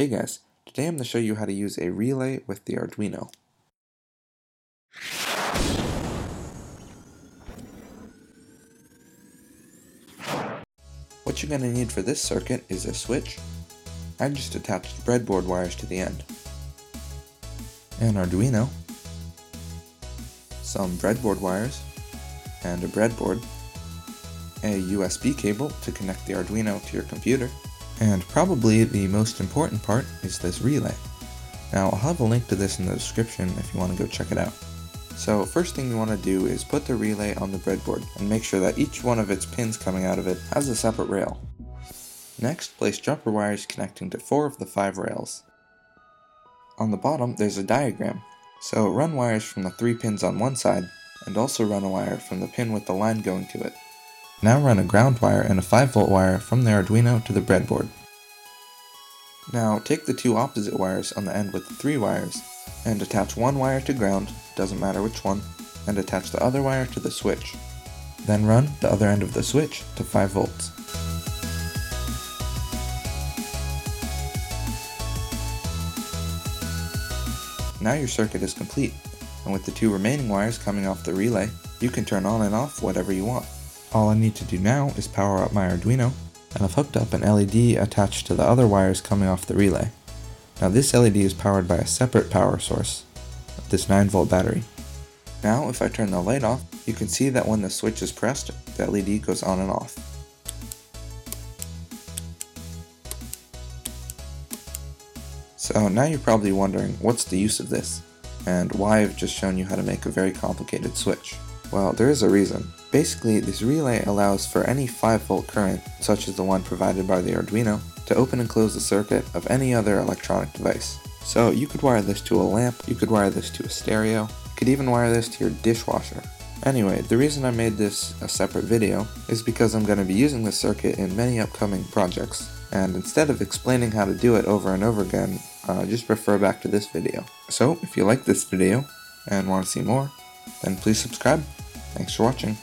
Hey guys, today I'm going to show you how to use a relay with the Arduino. What you're going to need for this circuit is a switch. I just attached breadboard wires to the end. An Arduino, some breadboard wires, and a breadboard, a USB cable to connect the Arduino to your computer, and probably the most important part is this relay. Now I'll have a link to this in the description if you want to go check it out. So first thing you want to do is put the relay on the breadboard and make sure that each one of its pins coming out of it has a separate rail. Next, place jumper wires connecting to four of the five rails. On the bottom, there's a diagram, so run wires from the three pins on one side, and also run a wire from the pin with the line going to it. Now run a ground wire and a 5 volt wire from the Arduino to the breadboard. Now take the two opposite wires on the end with the three wires, and attach one wire to ground, doesn't matter which one, and attach the other wire to the switch. Then run the other end of the switch to 5 volts. Now your circuit is complete, and with the two remaining wires coming off the relay, you can turn on and off whatever you want. All I need to do now is power up my Arduino, and I've hooked up an LED attached to the other wires coming off the relay. Now this LED is powered by a separate power source, this 9 volt battery. Now if I turn the light off, you can see that when the switch is pressed, the LED goes on and off. So now you're probably wondering what's the use of this, and why I've just shown you how to make a very complicated switch. Well, there is a reason. Basically, this relay allows for any 5 volt current, such as the one provided by the Arduino, to open and close the circuit of any other electronic device. So you could wire this to a lamp, you could wire this to a stereo, you could even wire this to your dishwasher. Anyway, the reason I made this a separate video is because I'm going to be using this circuit in many upcoming projects, and instead of explaining how to do it over and over again, uh, just refer back to this video. So, if you like this video and want to see more, then please subscribe. Thanks for watching.